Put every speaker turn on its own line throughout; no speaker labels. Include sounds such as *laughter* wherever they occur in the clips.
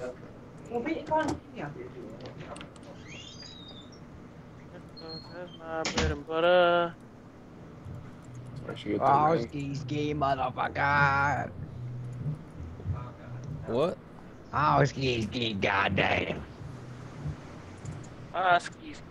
Well, be fun. Yeah.
That's my bread and butter.
I should get
Oh,
rank.
ski ski, motherfucker.
What?
Oh, ski ski, goddamn.
Ah, ski, ski,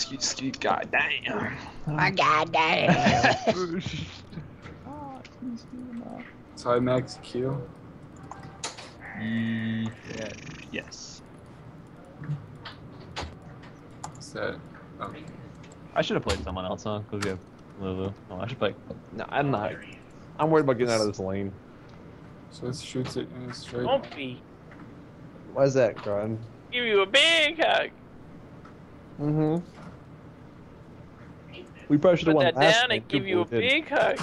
ski. Ski.
Ski ski, goddamn.
My goddamn.
So I max Q.
Yeah. Yes.
Is that? Oh,
I should have played someone else, huh? Because we have Lulu. Oh, I should play.
No, I'm not. I'm worried about getting out of this lane.
so it shoots it in a straight.
Don't be.
Why is that, Gron?
Give you a big hug.
Mm-hmm. We probably should have
Put
won
that
last
down and give you a
didn't.
big hug.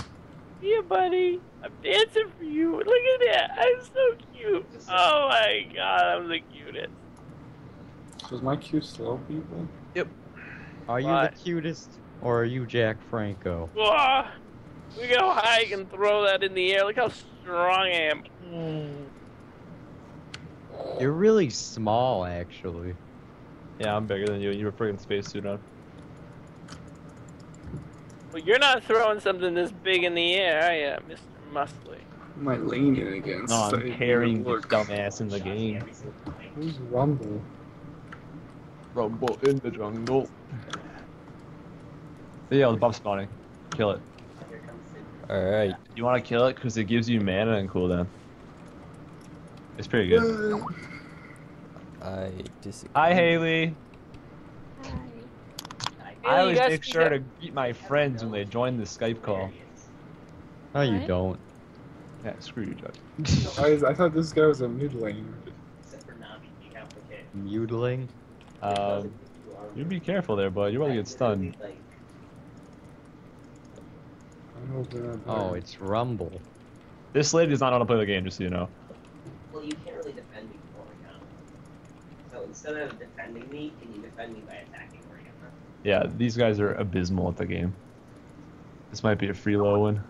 Yeah, buddy. I'm dancing for you. Look at that. I'm so cute. Oh my god, I'm the cutest.
Was my Q slow, people? Yep.
Are you
What?
the cutest, or are you Jack Franco?
Whoa. Look how high I can throw that in the air. Look how strong I am.
You're really small, actually.
Yeah, I'm bigger than you. You have a freaking spacesuit on.
Well, you're not throwing something this big in the air, are you, Mr. Muscly?
Who am I leaning against?
No, I'm
I didn't
carrying the dumbass in the game.
Who's Rumble?
Rumble in the jungle.
Yeah, the buff spawning. Kill it.
Alright.
You want to kill it because it gives you mana and cooldown. It's pretty good.
I disagree.
Hi, Haley. I always make sure to greet my friends when they join the Skype call.
No, you
What?
don't.
Yeah, screw you, Judge.
Why is, I thought this guy was a mid laner.
Mutiling.
Um, you be careful there, bud. You're about to get stunned.
I'm hoping I'm
Oh,
better.
it's Rumble.
This lady does not know how to play the game, just so you know.
Well, you can't really defend me for Morgana. So instead of defending me, can you defend me by attacking Morgana?
Yeah, these guys are abysmal at the game. This might be a free low one.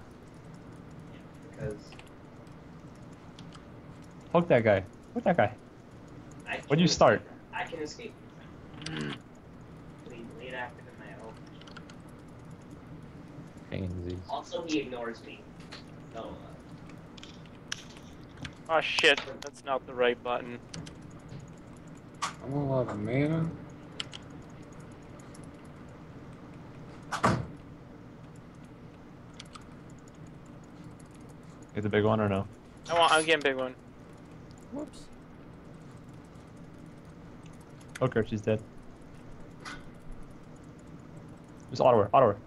Because
Poke that guy. Poke that guy.
I can
When'd you start?
I can escape. Lead, lead active in my own. Also, he ignores me. So, uh,
Oh shit, that's not the right button.
I'm a lot of mana.
Get the big one or no?
I want, I'm getting big one.
Whoops.
Oh, okay, she's dead. Just auto her, auto her.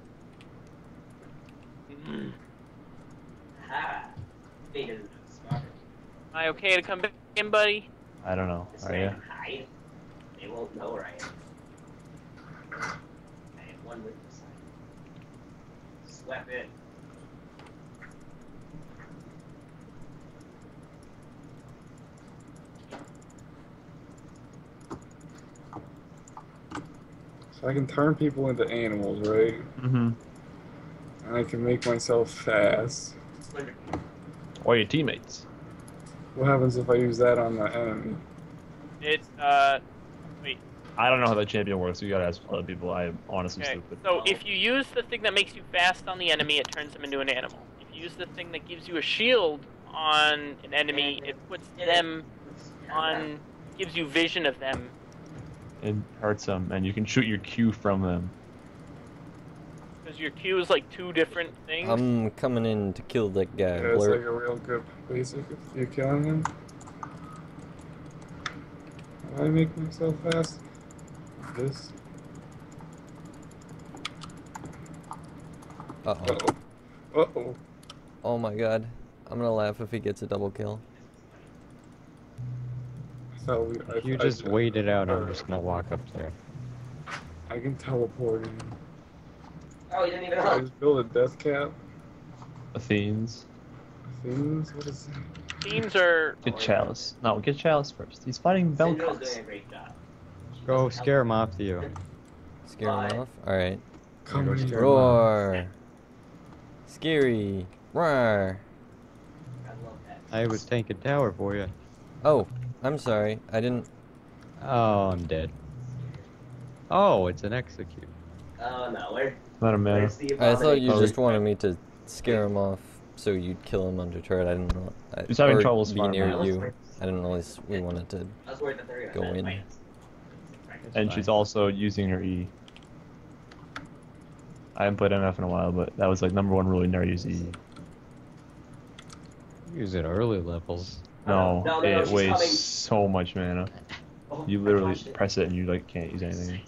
Mm-hmm.
ha! Because smarter.
Am I okay to come back in, buddy?
I don't know.
This
Are
way I
you?
hide. They won't know where I am. I have one witness. Swept it.
So I can turn people into animals, right?
Mm-hmm.
And I can make myself fast.
Splinter.
Or your teammates.
What happens if I use that on the enemy?
It, uh, wait.
I don't know how that champion works. You gotta ask other people. I'm honestly
okay.
stupid.
So if you use the thing that makes you fast on the enemy, it turns them into an animal. If you use the thing that gives you a shield on an enemy, it puts them on, gives you vision of them.
It hurts them, and you can shoot your Q from them.
Because your Q is like two different things.
I'm coming in to kill that guy.
Yeah, it's
Blur.
like a real good basic if you're killing him. How do I make myself fast? This.
Uh oh.
Uh oh.
Oh my god. I'm gonna laugh if he gets a double kill.
I thought we. I,
If you
I-
just wait it out, I'm just gonna walk up there.
I can teleport in.
Oh, you didn't even
I just build a death cap.
Athenes.
Things. What is that?
Themes are.
Get Chalice. No, get Chalice first. He's fighting
Cinder's
Vel'Koz.
doing a great job.
Go scare him off to you.
Scare him off. All right.
Come
Go scare him.
Roar. Scary. Roar.
I.
I was tanking tower for you.
Oh, I'm sorry. I didn't.
Oh, I'm dead. Oh, it's an execute.
Oh no, where,
Not a mana.
where's the
I thought you
Oh,
just wanted me to scare him off so you'd kill him under turret. I didn't know. I,
He's having trouble
be
farming.
near
I
you.
worried-
I didn't realize we wanted to.
I was worried that they were
Go in.
fight.
And
fine.
she's also using her E. I haven't played MF in a while, but that was like number one rule: you never use E.
Use it early levels.
No,
No, no, no,
it
she's
wastes
coming.
so much mana.
Oh,
You literally
dodged it.
press it and you like can't use anything.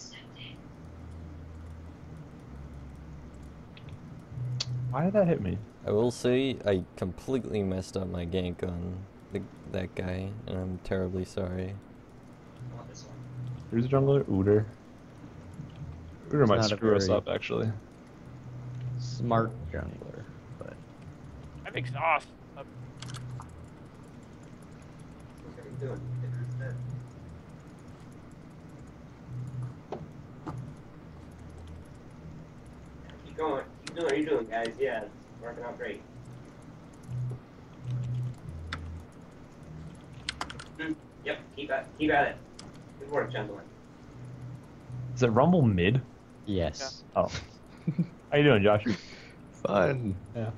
Why did that hit me?
I will say I completely messed up my gank on the, that guy, and I'm terribly sorry.
I want this one.
Who's jungler? Udyr.
Udyr
might screw us up actually.
Smart jungler, but
I have exhaust. up.
What are you doing? It's dead. Keep going. Keep doing what you're doing, guys. Yeah, it's working out great. Hmm. Yep, keep at, keep at it. Good work, gentlemen.
Is it Rumble mid?
yes.
Oh. *laughs* How you doing, Josh?
Fun. Yeah.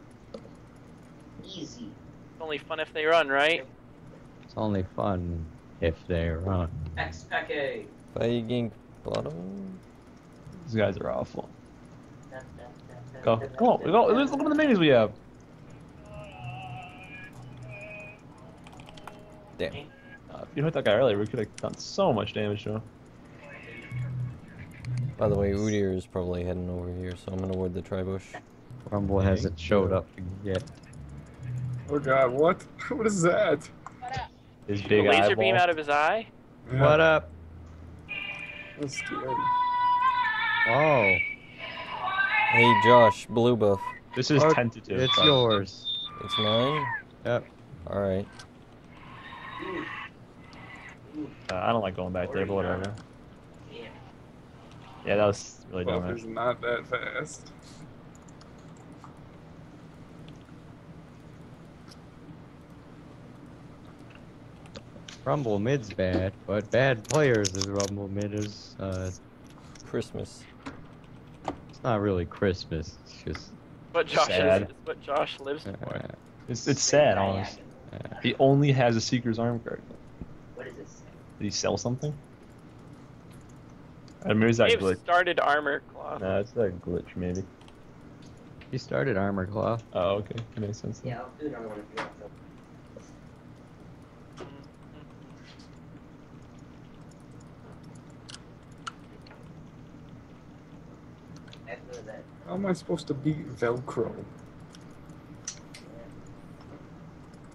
Easy.
It's only fun if they run, right?
It's only fun if they run.
X Peke.
If I gank bottom,
These guys are awful. *laughs* Go, come on, go. Look at the minis we have.
damn.
Uh, if you hit that guy earlier, we could have done so much damage to him.
By the way, Udyr is probably heading over here, so I'm gonna ward the tribush.
Rumble hasn't showed up yet.
Oh god, what? *laughs* What is that?
His
Shoot a
big
laser
eyeball.
beam out of his eye.
What up?
That's scary.
Oh,
Hey, Josh, blue buff.
This is tentative.
it's
but-
yours.
It's mine.
Yep.
All right.
Uh, I don't like going back there, but whatever.
Yeah.
Yeah, that was really
Buff
dumb.
is not that fast.
Rumble mid's bad, but bad players is Rumble mid is. Uh,
Christmas.
it's not really Christmas. It's just.
What Josh
Sad.
is, is what Josh lives
Uh,
for.
It's, it's sad, honestly.
uh,
He only has a Seeker's Armguard.
What is this?
Did he sell something? I mean, is that
They've
glitch?
started armor cloth.
No, it's that glitch, maybe.
he started armor claw.
Oh, okay. That makes sense. then.
Yeah, I'll do another one if you want to.
How am I supposed to beat Vel'Koz?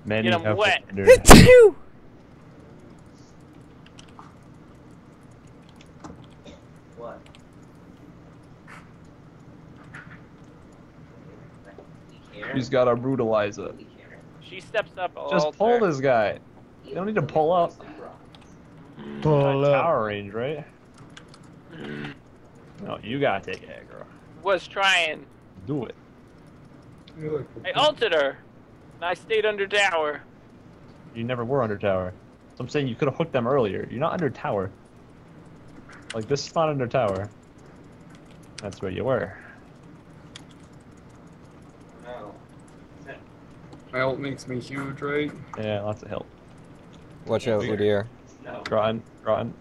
Many
Get 'em
have
wet.
wondered.
What?
He's got to brutalize it.
She steps up. I'll
Just
alter.
pull this guy. You don't need to pull up.
Pull up.
Tower range, right? No, you gotta take aggro.
Was trying.
Do it.
I ulted her. And I stayed under tower.
You never were under tower. So I'm saying you could have hooked them earlier. You're not under tower. Like this is not under tower. That's where you were.
No.
My ult makes me huge, right?
Yeah, lots of help.
Watch out, Udyr.
No.
Groton, Groton.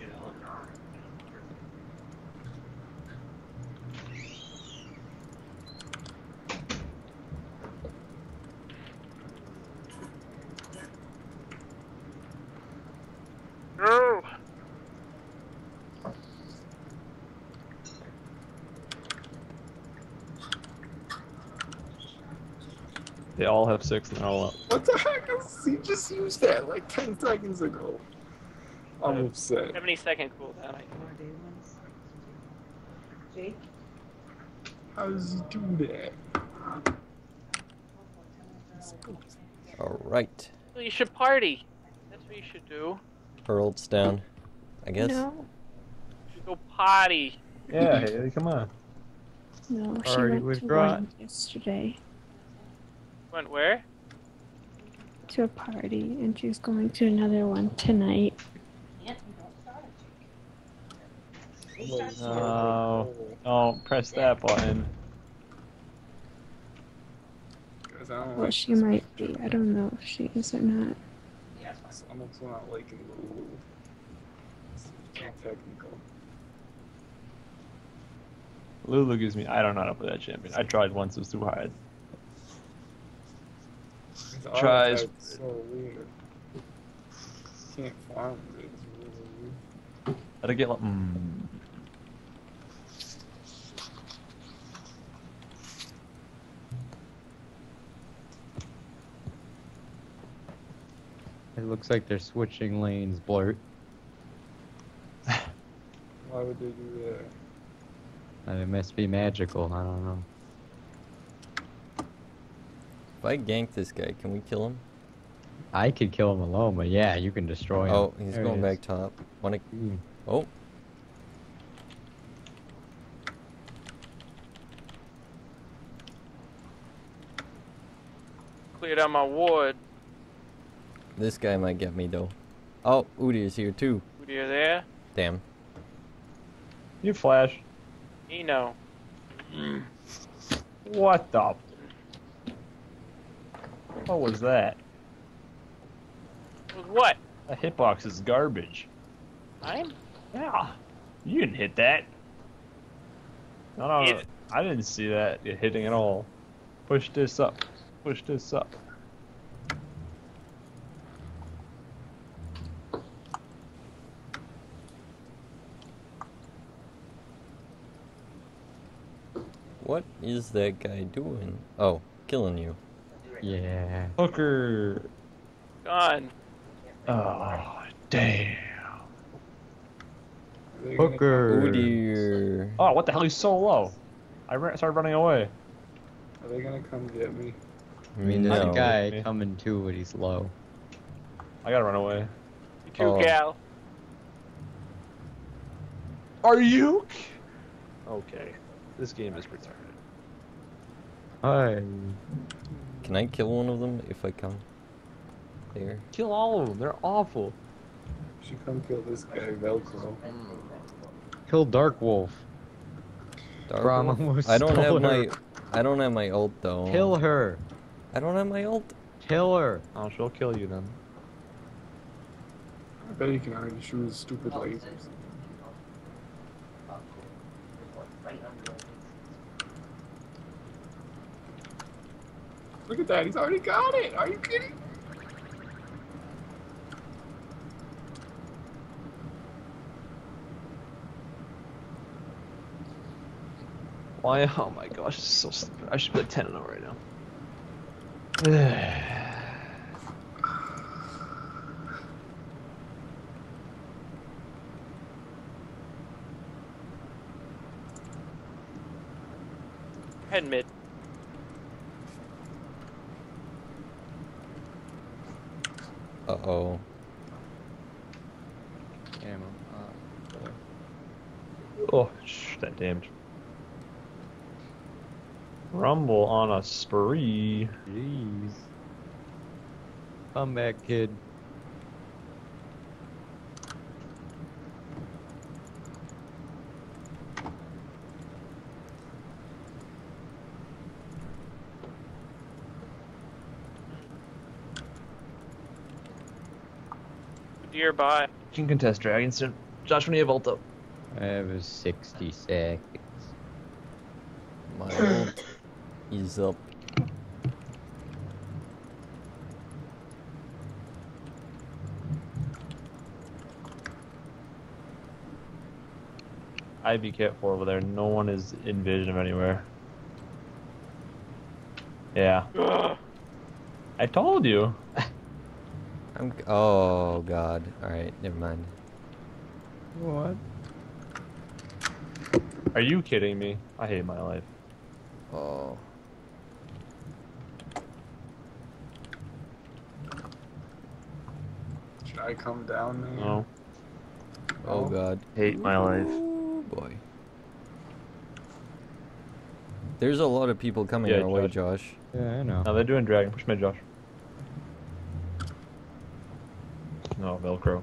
You know.
No.
They all have six and they're all up.
What the heck? is- He just used that like 10 seconds ago. I'm upset.
70 second cooldown. I
How does he do that?
Alright.
Well, you should party. That's what you should do.
Earl's down. I guess.
No,
You should go party.
Yeah, Haley, come on.
no, she
Already
went to
withdrawn.
one yesterday
Went where?
to a party, and she's going to another one tonight.
No. Oh, press that button.
I don't
Well, she might be. I don't know if she is or not.
I'm also not liking Lulu. It's too technical.
Lulu gives me. I don't know how to play that champion. I tried once. It was too hard.
His
Tries-
so weird. Can't farm it. It's really weird.
How to get like. Mm.
It looks like they're switching lanes, Blurt.
Why would they do that?
And it must be magical. I don't know.
If I gank this guy, can we kill him?
I could kill him alone, but yeah, you can destroy him.
Oh, he's
There
going back top. Wanna?
Mm.
Oh,
Cleared out my ward.
this guy might get me though. Oh, Udi is here too.
Who you there?
Damn.
You flash.
Eno.
What the? What was that?
With what?
That hitbox is garbage.
I'm.
Yeah. You didn't hit that. No, no, no.
It-
I didn't see that it hitting at all. Push this up. Push this up.
What is that guy doing? Oh, killing you.
Yeah.
Hooker.
Gone.
Oh, damn.
Are they gonna
Hooker.
Oh, what the hell? He's so low. I ran, started running away.
Are they gonna come get me?
I mean, there's
no.
a guy coming too, but he's low.
I gotta run away.
You too,
Oh.
gal.
Are you? Okay. This game is retarded.
Hi.
Can I kill one of them if I come? There.
Kill all of them. They're awful.
You should come kill this guy, Vel'Koz.
Kill Dark Wolf.
Dark
Brom
Wolf?
almost *laughs*
I don't have
stole
my.
her.
I don't have my ult though.
Kill her.
I don't have my ult.
Kill her.
Oh, she'll kill you then.
I bet you can already shoot stupid lasers. Look at that, he's already got it. Are you kidding?
Why? *laughs* Oh my gosh, this is so stupid. I should be like 10 and 0 right now. *sighs*
Head mid.
Uh oh.
Ammo. Uh,
oh, that damned. Rumble on a spree.
Jeez. Come back, kid.
Dear bye.
Can contest Dragon soon. Josh, when you have ult up. *clears throat*
It was 60 seconds.
My ult is up.
I'd be careful over there. No one is in vision of anywhere. Yeah.
Ugh.
I told you. *laughs*
I'm. Oh god. All right. Never mind.
What?
Are you kidding me? I hate my life.
Oh.
Should I come down there?
No.
Oh, oh god.
Hate my life.
Ooh, boy. There's a lot of people coming
yeah,
our Josh. way,
Josh.
Yeah, I know.
Now they're doing dragon. Push me, Josh. Vel'Koz.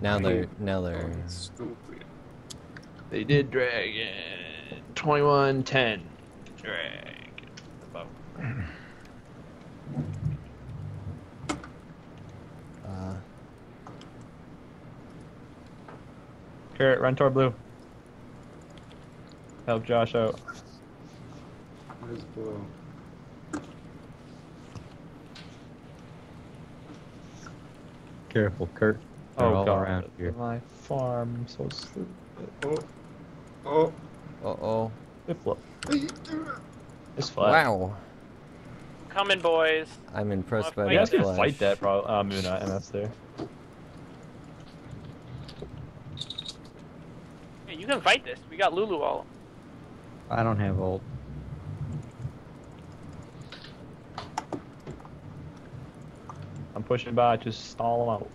Now they're now they're
Oh, stupid.
They did dragon. 21 10. Dragon.
uh
Carrot, run toward blue. Help Josh out.
Where's blue?
Careful, Kurt. They're
oh
all
god.
around here.
My farm, I'm so stupid.
Oh. Oh.
uh oh.
Flip flop.
Hey,
It's flat.
Wow.
Coming, boys.
I'm impressed by
Well,
You
that
guys can
flash.
fight that, pro- uh, Muna, MS there.
Yeah, you can fight this. We got Lulu all.
I don't have ult.
Pushing by, just stall them out.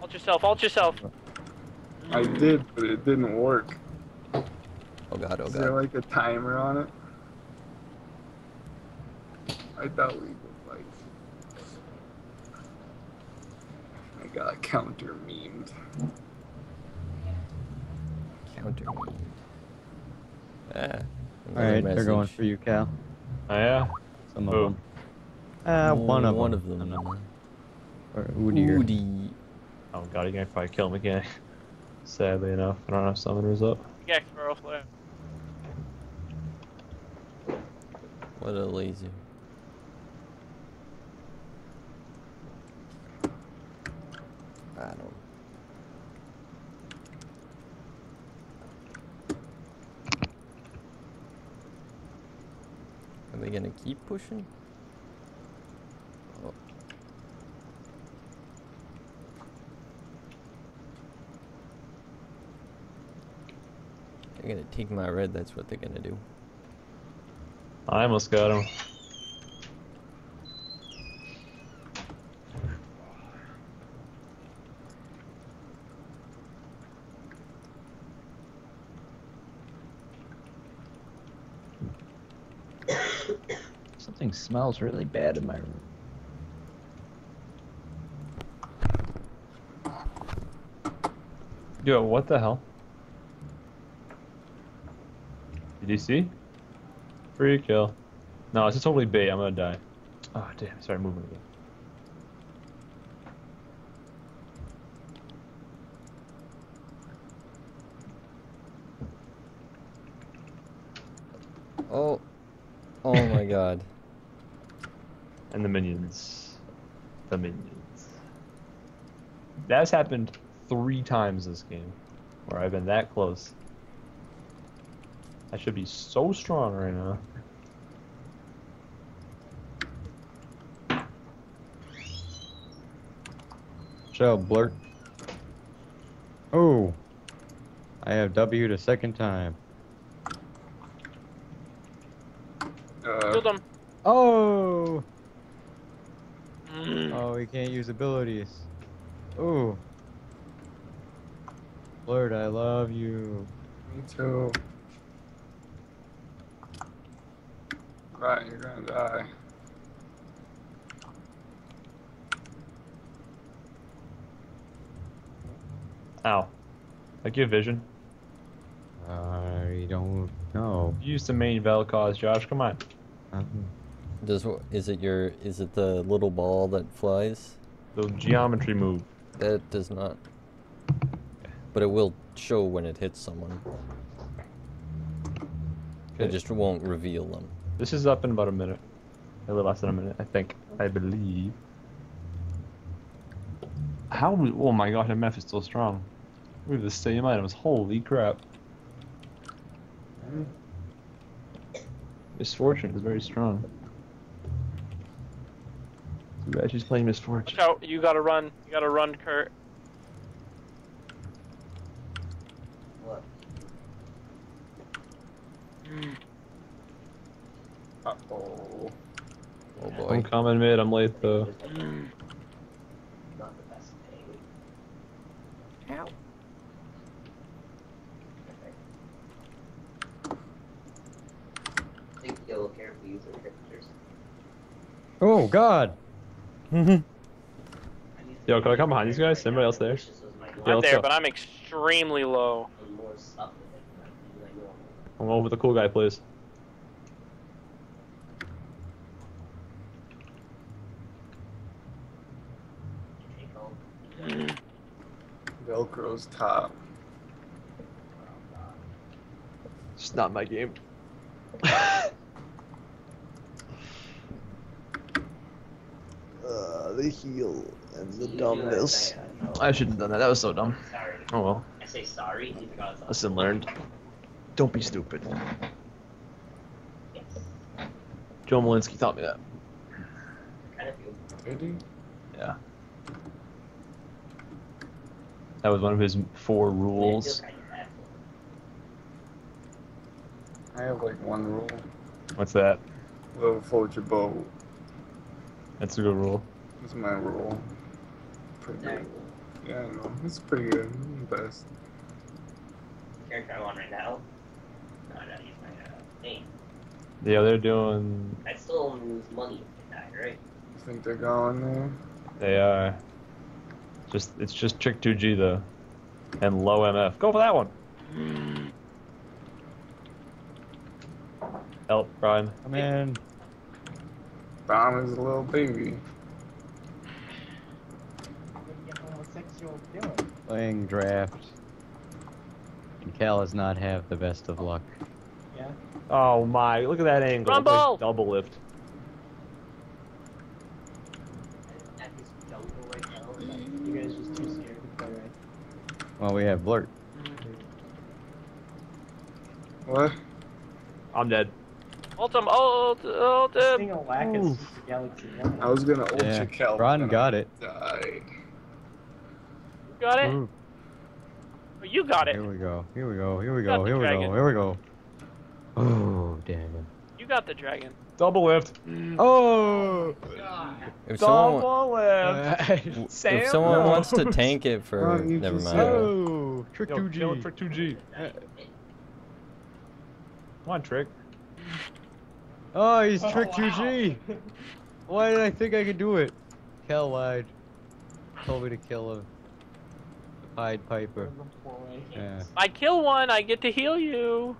Alt yourself. Alt yourself.
I did, but it didn't work.
Oh god, oh
Is there
god.
like a timer on it? I thought we would like. I got counter memed.
Counter me. Ah. Another
Alright, they're going for you, Cal.
Oh yeah?
Some of them. Uh, one of
one
them.
of them.
Or Udyr.
Woody.
Oh god, you're gonna probably kill him again. *laughs* Sadly enough, I don't have summoners up.
Yeah, Sparrow Flare.
What a lazy. I don't. Are they gonna keep pushing? They're gonna take my red, that's what they're gonna do.
I almost got him.
Something smells really bad in my room.
Yo, what the hell? Did you see? Free kill. No, it's just totally bait. I'm gonna die. Oh damn! Sorry, moving again.
Oh, oh my *laughs* god.
And the minions. The minions. That's happened three times this game, where I've been that close. I should be so strong right now.
Shell blurt. Oh. I have W the second time.
Uh,
Killed him.
Oh! He can't use abilities. Oh. Blurt, I love you.
me too. Right, you're gonna die.
Ow. I give vision.
I don't know.
Use the main Vel'Koz, Josh. Come on.
Um,
Does is it your is it the little ball that flies?
The geometry move.
That does not. But it will show when it hits someone. It just won't reveal them.
This is up in about a minute. A little less than a minute, I think. I believe. How? Oh my gosh, MF is still strong. We have the same items. Holy crap. Miss Fortune is very strong. Too bad she's playing Miss Fortune.
Watch out. You gotta run. You gotta run, Kurt.
What?
Uh oh.
Oh boy.
I'm coming mid. I'm late though.
Just Not the best pay.
Ow.
I think you'll carefully use the pictures.
Oh God!
Yo, can I come behind these guys? Anybody else there? Yeah,
I'm there,
go.
but I'm extremely low.
More stuff with it, like, like normal.
I'm going with the cool guy, please.
Vel'Koz's top.
It's not my game. *laughs* uh, the heel and
You do that, say, uh, no.
I shouldn't have done that. That was so dumb.
Sorry.
Oh well.
I say sorry because of
Lesson learned. Don't be stupid.
yes.
Joe Malinsky taught me that.
Kind of feel
Did he?
Yeah. That was one of his four rules.
kind of bad for
I have like one rule.
What's that?
Little float your boat.
That's a good rule.
That's my rule. Pretty
him.
good. Yeah, I know. It's pretty good. The best.
Character I'm on right now. No, no, he's my uh, name.
Yeah, they're doing.
I still lose money if I die, right?
You think they're going there?
They are. Just it's just Trick 2G though, and low MF. Go for that one. Help, Brian.
Come in.
Dom is a little baby.
Playing draft. And Cal does not have the best of luck. Yeah.
Oh my! Look at that angle. It's like double lift.
At this jungle right now. You guys just too scared to play, right?
Well, we have Blurt.
What?
I'm dead.
Ultim, ult, ultim.
Single whack is
Oof.
Super Galaxy One.
I was gonna ult
Yeah,
your Cal.
Ron
but
got it.
Died.
You got it?
Ooh,
Oh, you got it.
Here we go. Here we go. Here we go.
the
Here we go. Here we go. Oh, damn it.
You got the dragon.
Double lift. Mm.
Oh!
If someone,
Double lift. *laughs* Sam,
if someone
no.
wants to *laughs* tank it for,
Ron, you
never mind.
Oh! Trick
Yo,
2G.
kill Trick 2G. Come on, Trick.
Oh, he's oh, Trick 2G. Why did I think I could do it? Cal lied. Told me to kill him. Pied Piper. Yeah.
I kill one, I get to heal you.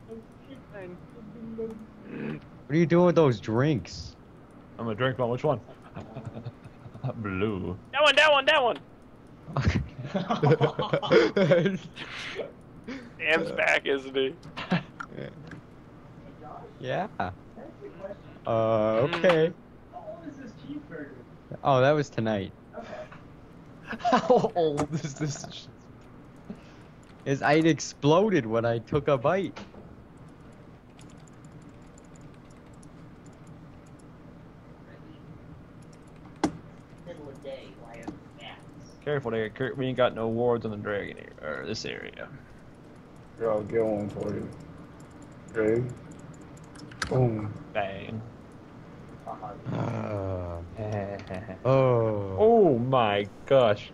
What are you doing with those drinks?
I'm gonna drink one. Which one? *laughs* Blue.
That one, that one, that one. *laughs* Sam's back, isn't he?
yeah. Uh, okay. Oh, that was tonight. *laughs*
How old is this? Sh-
I exploded when I took a bite.
Middle of day, why have bats?
Careful there, Kurt. We ain't got no wards on the dragon here, or this area.
Here, I'll get one for you. Okay. Boom.
Bang.
Uh, *laughs* oh.
oh my gosh.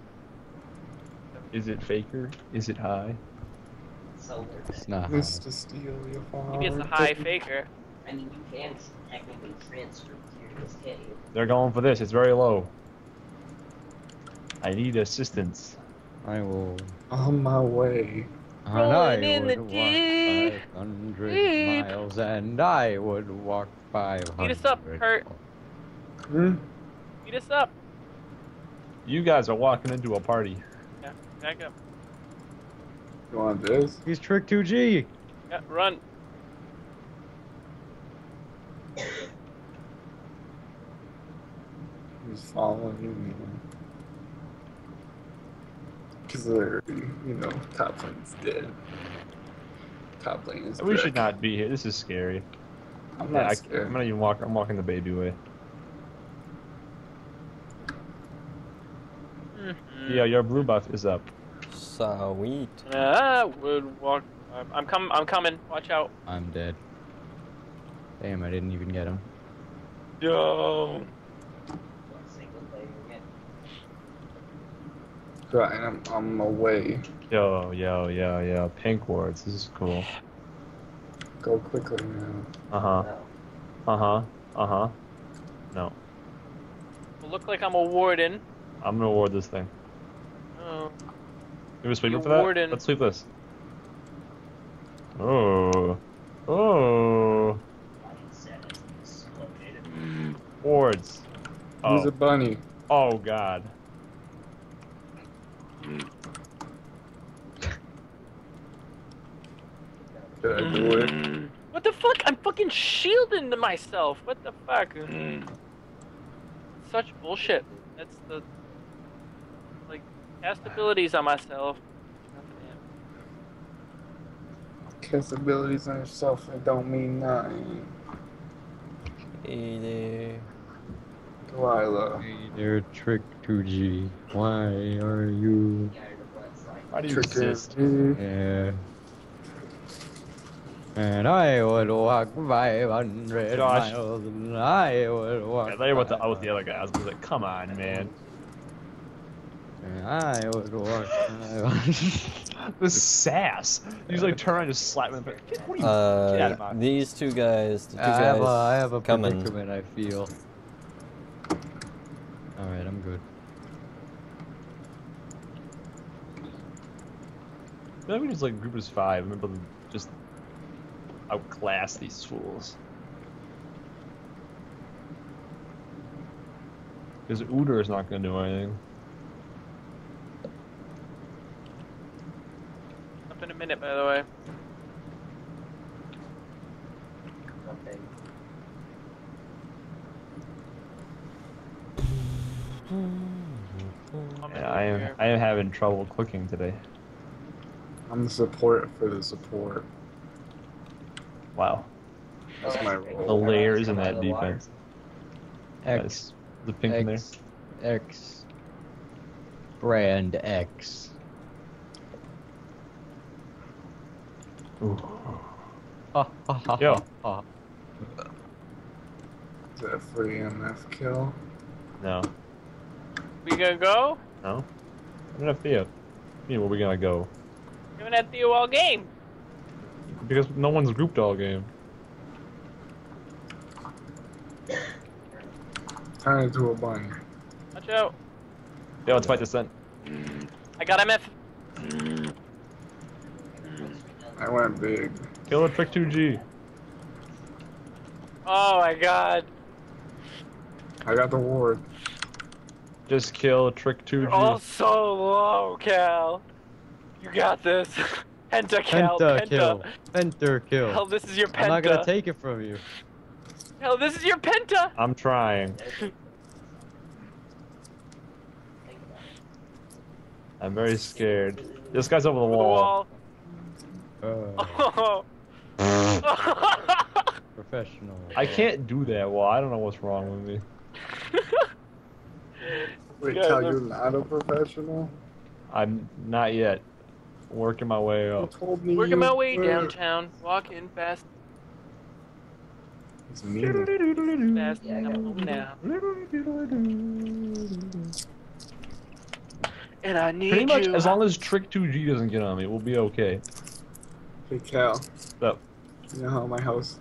Is it faker? Is it high?
So
It's
it.
not.
Mr. Steal your phone.
Maybe it's a high faker.
I mean, you can technically transfer to your cave.
They're going for this. It's very low. I need assistance.
I will.
On my way.
And
Rolling
I
in the
walk
deep,
500
deep.
miles, and I would walk 500.
Beat us up, Kurt.
Hmm?
Beat us up.
You guys are walking into a party.
Yeah, back up.
You want this?
He's Trick 2G.
Yeah, run.
He's following you, man. Because they're, you know, top lane's dead. Top lane is
We
dead.
should not be here. This is scary.
I'm not
I,
scared.
I'm not even walking. I'm walking the baby way. Yeah, your blue buff is up.
Sweet.
I would walk. I'm- I'm coming. I'm coming. Watch out.
I'm dead. Damn, I didn't even get him.
Yo.
Single player again.
Right, I'm, I'm away.
Yo, yo, yo, yo. Pink wards. This is cool.
Go quickly now.
Uh huh.
No.
Uh huh. Uh huh. No.
Will look like I'm a warden.
I'm gonna ward this thing.
Oh.
You a sweeper
You
for that?
warden.
Let's sweep this. Oh. Oh.
I said it's located.
Wards.
Who's
Oh.
a bunny?
Oh god.
Did I do it?
What the fuck? I'm fucking shielding myself. What the fuck? Mm. Such bullshit. That's the like cast abilities on myself.
Cast abilities on yourself, it don't mean nothing.
Hey there.
Delilah.
Hey there, Trick 2G. Why are you?
Yeah, the blood's like.
Why do you
Tricker.
exist?
Yeah. And I would walk 500
Josh.
miles, and I would walk.
I thought you were with the, I was with the other guy. I was like, come on, man.
And I would walk 500.
The sass. You just like turn around and just slap him in the face. What are you?
Uh,
Get out of my-
these two guys, the two
I have a,
guys
I have a
coming.
predicament. I feel. All right, I'm good.
Maybe we just like group as five. i Remember to just outclass these fools. Because Udyr is not gonna do anything.
Up in a minute, by the way.
Nothing.
I'm
Yeah, I am. I am having trouble clicking today.
I'm the support for the support.
Wow.
That's my role.
The layers in that
of the water.
defense.
X,
Nice. The pink in there.
X, X, brand X.
Ooh.
Ha ha ha
Yo.
ha, ha.
Is that a free MF kill?
No.
We gonna go?
No. I don't have Theo. Yeah, where we gonna go?
We haven't had Theo all game.
Because no one's grouped all game.
Turn into a bunny.
Watch out.
Yeah, let's fight this then.
I got MF.
I went big.
Kill a trick 2G.
Oh my god.
I got the ward.
Just kill a trick 2G.
You're all so low, Cal. You got this. *laughs* Penta, Cal.
Penta
Penta.
kill. Penta kill.
Hell, this is your penta.
I'm not gonna take it from you.
Hell, this is your penta.
I'm trying.
Think about it.
I'm very scared. This guy's over the
Over the
wall.
Wall.
Uh, *laughs* professional.
I can't do that Well, I don't know what's wrong with me. *laughs*
Wait,
Yeah,
Cal,
they're-
you're not a professional?
I'm not yet. Working my way up.
told me
Working my way
were?
downtown, walking fast,
It's mean.
fast,
Yeah, I
and I'm home now. And I need
Pretty much,
you.
as long as Trick 2G doesn't get on me, we'll be okay.
Hey, Cal,
So,
you know how my house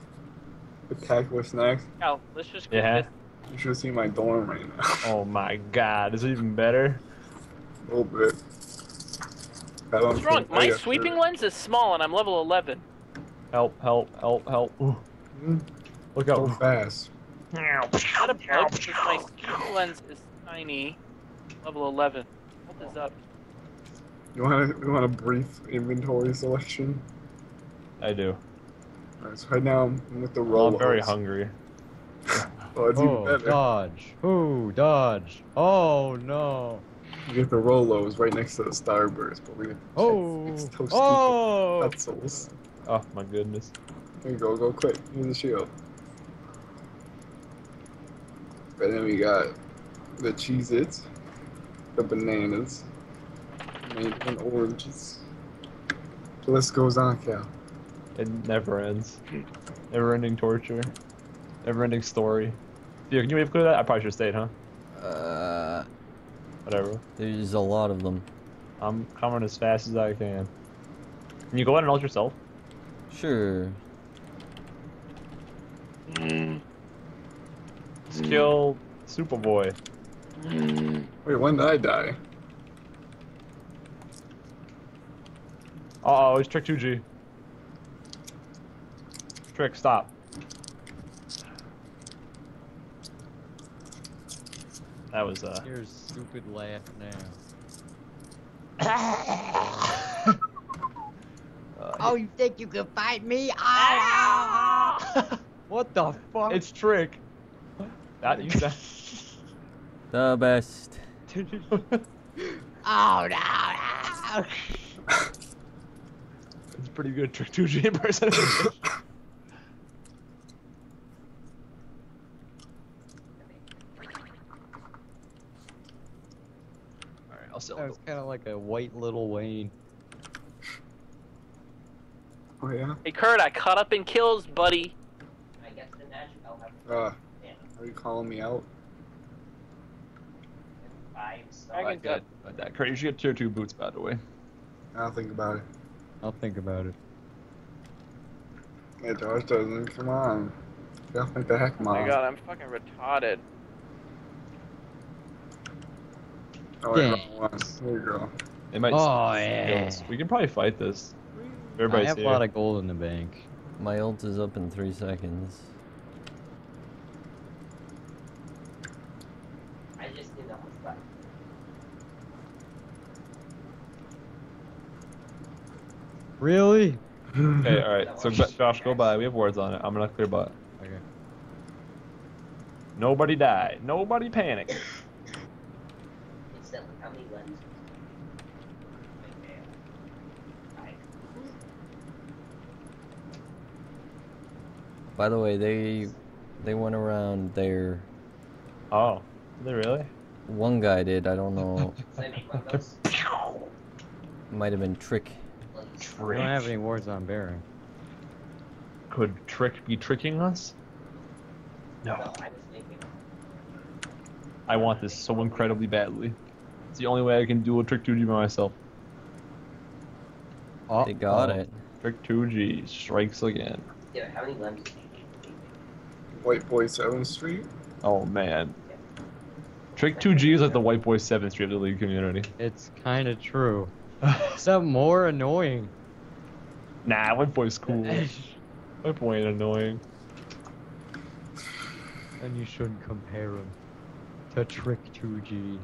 is packed with snacks?
Cal, let's just go.
Yeah.
this-
You should see my dorm right now. *laughs*
oh my god, is it even better?
a little bit. I don't
What's wrong? My
yeah,
sweeping
sure.
lens is small and I'm level 11.
Help, help, help, help. Ooh,
Hmm,
look
So
out.
fast.
Not a bug, because my sweeping lens is tiny. Level 11. What is up?
You want you want a brief inventory selection?
I do.
Alright, so right now I'm with the
Well,
roll.
I'm very hungry. *laughs*
Oh, it's even
Oh,
better.
dodge. Ooh, dodge. Oh no.
You get the Rolos right next to the Starburst, but we get
Oh.
it's toasty
Oh.
pretzels.
Oh my goodness.
There you go, go quick. Here's the shield. And then we got the Cheez Its, the bananas, and and oranges. The list goes on, Cal.
It never ends. Never ending torture. Never ending story. Theo, can you wave clear that? I probably should have stayed, huh?
Uh,
Whatever.
there's a lot of them.
I'm coming as fast as I can. Can you go ahead and ult yourself?
Sure.
Let's kill Superboy.
Wait, when did I die?
Uh oh, it's Trick 2G. Trick, stop. That was, uh.
Your stupid laugh now. *laughs*
Oh, you think you can fight me? Ah! *laughs*
What the fuck?
It's Trick. That you said. *laughs*
The best.
oh no! no.
It's pretty good Trick 2G impersonation. Alright, I'll sell
That was kind of like a white little Wayne.
Oh yeah.
Hey Kurt, I caught up in kills, buddy.
I get to the match, I'll have
Uh,
yeah,
are you calling me out?
five
I
stars.
can-
that, that, that. Kurt, you should get tier 2 boots, by the way.
I'll think about it.
I'll think about it.
Yeah, Josh doesn't. Come on. You gotta think the heck,
Oh
mom.
my god, I'm fucking retarded.
Oh, wait,
Dang.
wrong one. There you go.
They might
Oh, yeah.
us. We can probably fight this.
I
Everybody's
have a lot of gold in the bank.
My ult is up in three seconds.
I just did that one left.
Really?
Okay, alright. *laughs* So, Josh, go by. We have words on it. I'm gonna clear bot.
Okay.
Nobody die. Nobody panic.
It's that look how many lenses. Okay. Five.
By the way, they they went around there.
Oh, did they really?
One guy did. I don't know.
So I make one of those.
Might have been Trick.
lenses.
We don't have any wards on Baron.
Could Trick be tricking us?
No,
No.
I.
I want this so incredibly badly. It's the only way I can do a Trick 2G by myself.
Oh,
They got it.
Trick 2G strikes again.
Yeah, how many lenses do you need?
White Boy 7th Street?
Oh man. Trick 2G is like the white boy 7th Street of the League community.
It's kind of true. *laughs* Except more annoying.
nah, white boy's cool. *laughs* White boy ain't annoying.
and you shouldn't compare him to Trick 2G,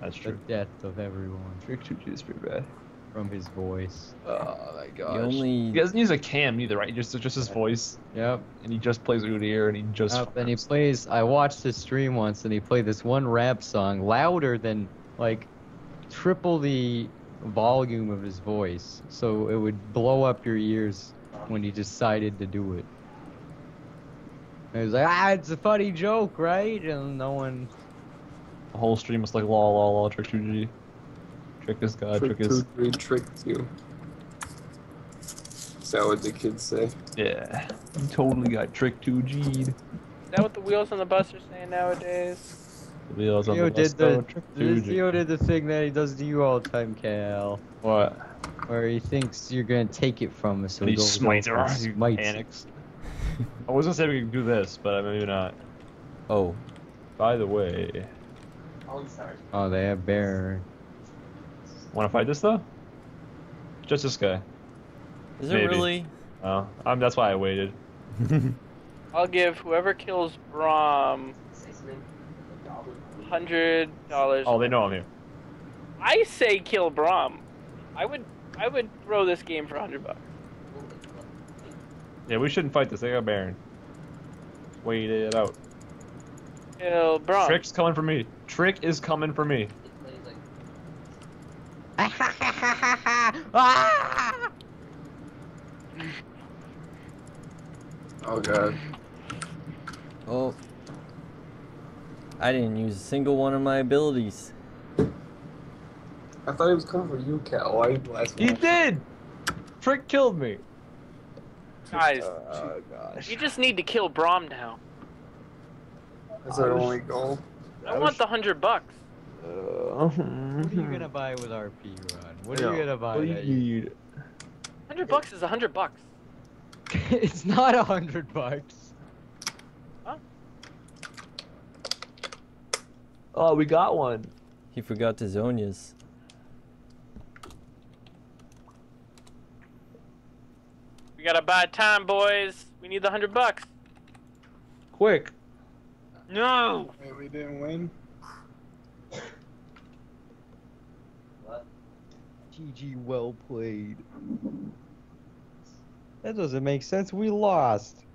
That's true.
the death of everyone
Trick 2G is pretty bad.
From his voice.
Oh my gosh.
only
He doesn't use a cam either, right? Just just his voice,
Yep.
and he just plays Udyr, and he just.
Yep, and he plays. I watched his stream once, and he played this one rap song louder than like triple the volume of his voice, so it would blow up your ears when he decided to do it. And he was like, "Ah, it's a funny joke, right?" And no one.
The whole stream was like lol lol lol Trick 2G. Trick this guy,
trick
trick his.
2 3 tricked you. Is that what the kids say?
Yeah. He totally got Trick 2G'd.
Is that what the wheels on the bus are saying nowadays?
The wheels on the bus
did
go,
the
Trick
this
2G.
Did the thing that he does to you all the time, Cal,
What?
where he thinks you're gonna take it from us, so
And he
goes
smites
over
her. He
smites.
panics. I was gonna say we could do this, but maybe not.
oh,
By the way, oh,
All the stars.
Oh, they have bear.
Want to fight this though? Just this guy.
is
Maybe.
it really?
Oh, um, that's why I waited. *laughs*
I'll give whoever kills Brom
Say something. The goblin.
hundred dollars.
Oh, they know I'm here.
I say kill Brom. I would I would throw this game for hundred bucks.
Yeah, we shouldn't fight this. They got Baron. Wait it out.
Kill Brom.
Trick's coming for me. Trick is coming for me.
It plays *laughs* like
Ah!
Oh god.
Oh. I didn't use a single one of my abilities.
I thought he was coming for you, Cal. Why did you last
He did. Trick killed me.
Guys,
Oh gosh.
you just need to kill Brom now.
That's our only goal.
I want the hundred bucks.
Uh,
What are you mm-hmm. gonna buy with RP, Ron? What are you gonna buy?
What do you need?
Hundred bucks is a hundred bucks. *laughs*
it's not a hundred bucks. Huh?
Oh, we got one.
He forgot the Zhonya's.
We gotta buy time, boys. We need the hundred bucks.
Quick.
No.
Wait, we didn't win.
GG, well played. That doesn't make sense. We lost.